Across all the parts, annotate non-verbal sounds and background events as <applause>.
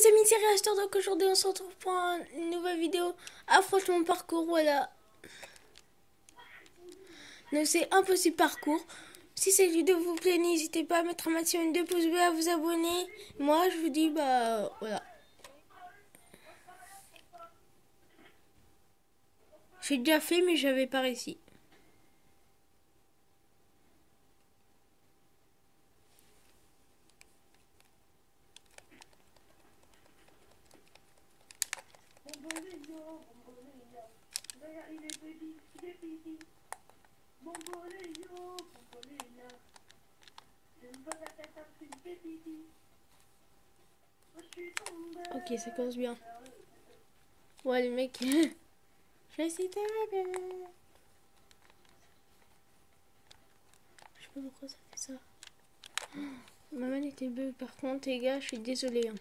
les amis, c'est donc aujourd'hui on se retrouve pour une nouvelle vidéo Affronte mon parcours, voilà. Donc c'est impossible parcours. Si cette vidéo vous plaît, n'hésitez pas à mettre un maximum de pouces bleus, à vous abonner. Moi je vous dis, bah voilà. J'ai déjà fait mais j'avais pas réussi. Ok, ça commence bien. Ouais, les mecs. <laughs> Je vais essayer Je sais pas pourquoi ça fait ça. <gasps> Ma main était bug par contre, les gars, je suis désolée. Hein.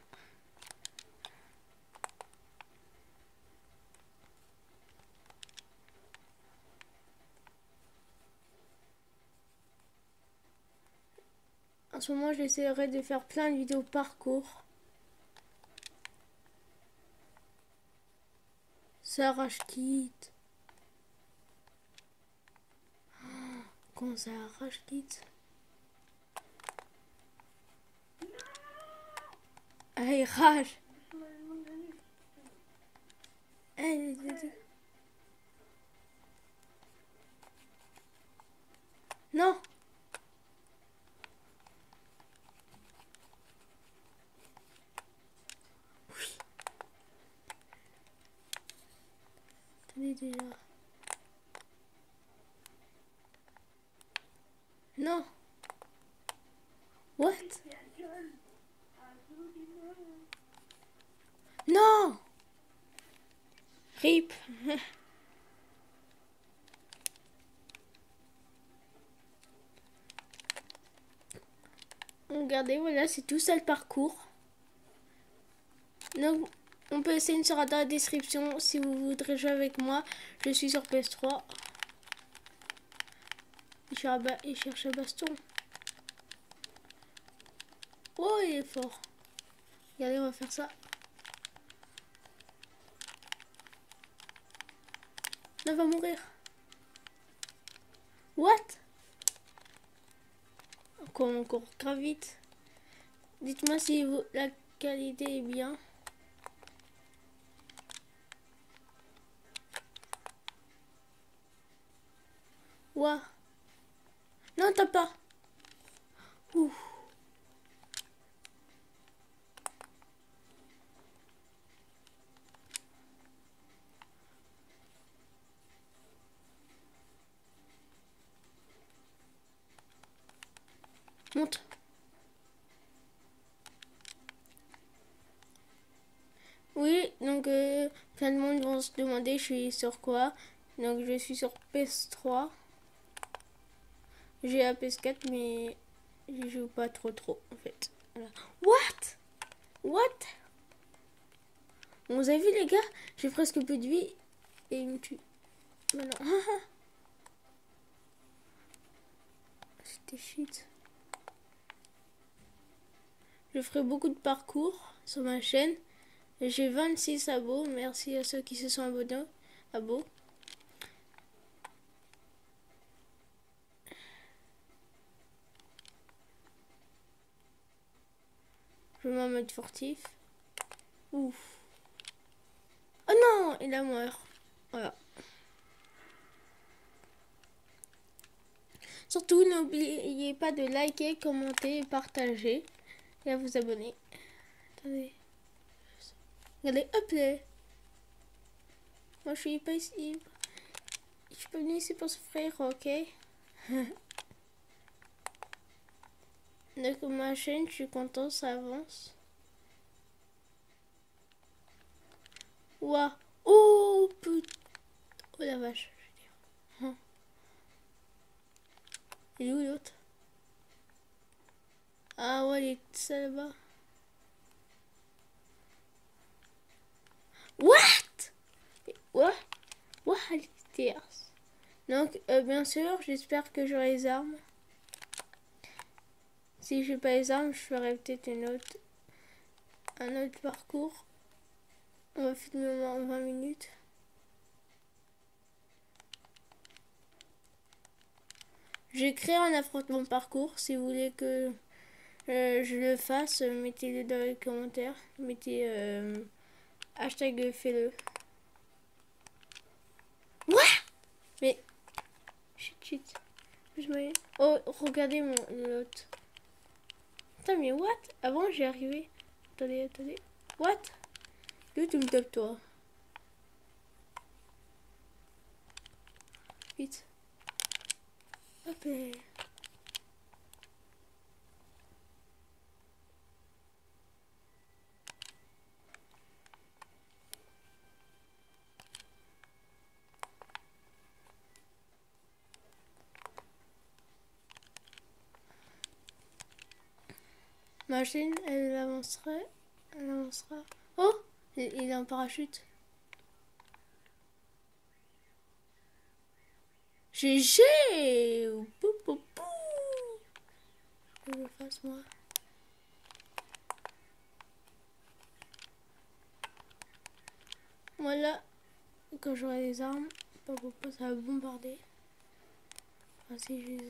En ce moment, j'essaierai de faire plein de vidéos parcours. <gasps> Ça arrache quitte. Quand ça arrache quitte. Allez, rage. Non. Non. What? Non. Rip. <laughs> Regardez, voilà, c'est tout ça le parcours. Donc, on peut essayer, une sera dans la description si vous voudrez jouer avec moi. Je suis sur PS3. Il cherche un baston. Oh, il est fort. Regardez, on va faire ça. Là, va mourir. What? Encore, encore, grave vite. Dites-moi si la qualité est bien. Non, t'as pas. Monte. Oui, donc euh, plein de monde vont se demander je suis sur quoi? Donc je suis sur PS3. J'ai la PS4, mais je joue pas trop trop en fait. What? What? Vous avez vu les gars? J'ai presque peu de vie et il me tue. <laughs> C'était shit. Je ferai beaucoup de parcours sur ma chaîne. J'ai 26 abos. Merci à ceux qui se sont abonnés. Abos. Je vais m'en mettre furtif. Ouf. Oh non, il a mort. Voilà. Surtout, n'oubliez pas de liker, commenter, partager et à vous abonner. Attendez. Regardez, hop là. Moi, je suis pas ici. Je suis pas venu ici pour souffrir, ok? <laughs> Donc ma chaîne, je suis content, ça avance. Ouah. Oh putain. Oh la vache, je veux dire. Hein. Il est où l'autre? Ah ouais, il est ça là-bas. What? What What Donc, euh, bien sûr, j'espère que j'aurai les armes. Si je n'ai pas les armes, je ferai peut-être une autre. un autre parcours. On va filmer en 20 minutes. J'ai créé un affrontement parcours. Si vous voulez que euh, je le fasse, mettez-le dans les commentaires. Mettez euh, hashtag fais-le. Ouais Mais... Chut, chut. Oh, regardez mon note. Mais what? Avant, j'ai arrivé. Attendez, attendez. What? Que tu me tapes, toi Vite. Hop Machine, elle avancerait. Elle avancera. Oh Il est en parachute. GG pou, pou, pou. Je le fasse moi. Voilà. Quand j'aurai des armes, ça va bombarder. Enfin, si je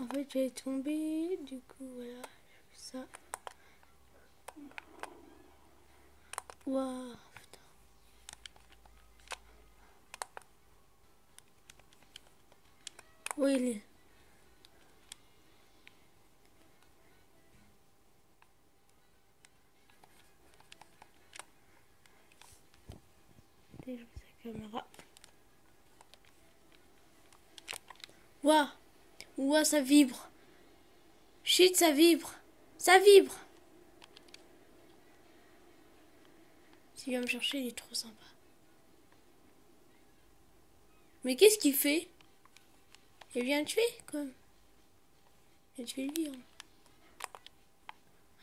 En fait, j'ai tombé, du coup, voilà, je fais ça. Waouh, putain. Où il est Je mets sa caméra. Waouh Ouah, ça vibre. Shit, ça vibre. Ça vibre. S'il vient me chercher, il est trop sympa. Mais qu'est-ce qu'il fait Il vient tuer, comme. Il tuer lui. Hein.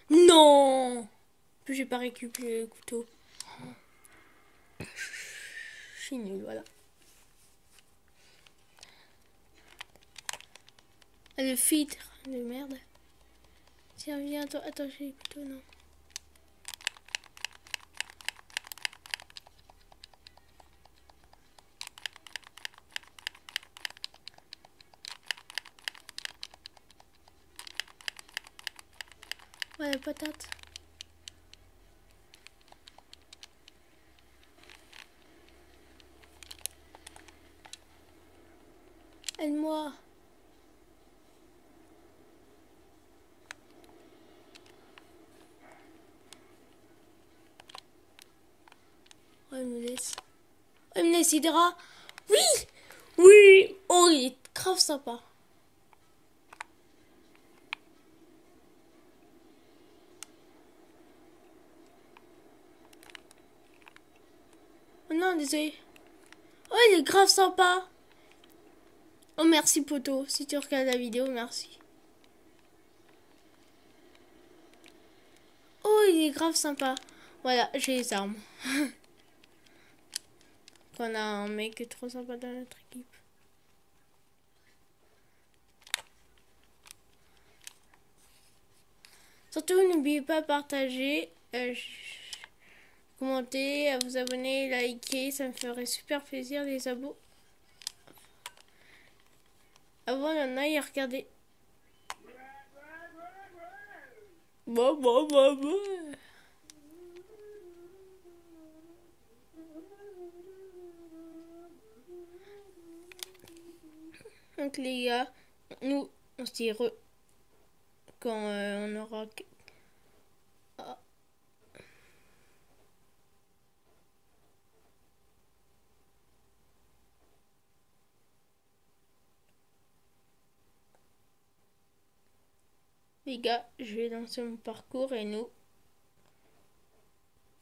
Non plus, j'ai pas récupéré le couteau. Je voilà. Le filtre de merde. Tiens, viens, toi. Attends, j'ai plutôt non. Ouais, patate. Aide-moi. Oh, il me laisse. Oui Oui Oh, il est grave sympa. Oh non, désolé. Oh, il est grave sympa. Oh, merci, poteau. Si tu regardes la vidéo, merci. Oh, il est grave sympa. Voilà, j'ai les armes. <laughs> qu'on a un mec trop sympa dans notre équipe. Surtout, n'oubliez pas de partager, euh, commenter, à vous abonner, liker. Ça me ferait super plaisir, les abos. Avant, il y en a, regardez. Bon, bon, bon, bon. Donc les gars, nous, on se dit quand euh, on aura... Ah. Les gars, je vais lancer mon parcours et nous...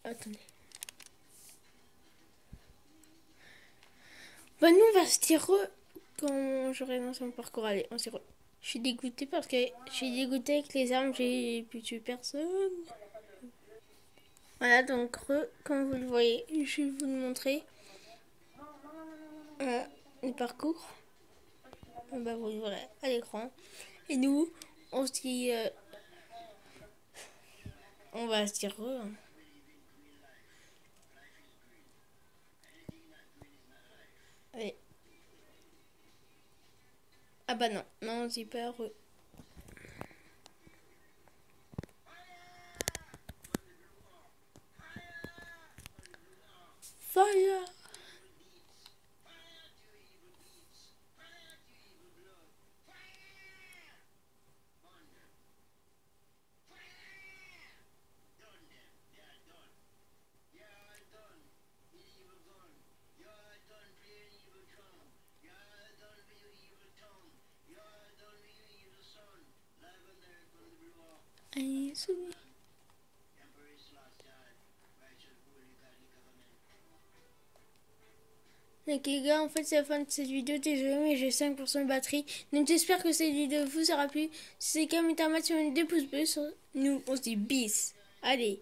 Attendez. Bah nous, on va se dire quand j'aurai lancé mon parcours. Allez, on s'y re... Je suis dégoûtée parce que je suis dégoûtée avec les armes, j'ai pu tuer personne. Voilà, donc, comme vous le voyez, je vais vous le montrer. Euh, le parcours. Bah, vous le verrez à l'écran. Et nous, on se dit. Euh, on va se dire. Hein. Allez. Ah bah non, non, c'est pas heureux. Fire Ok les gars, en fait c'est la fin de cette vidéo, désolé mais j'ai 5% de batterie. Donc j'espère que cette vidéo vous aura plu. Si c'est le cas, mettez un des pouces bleus. Nous on se dit bis. Allez.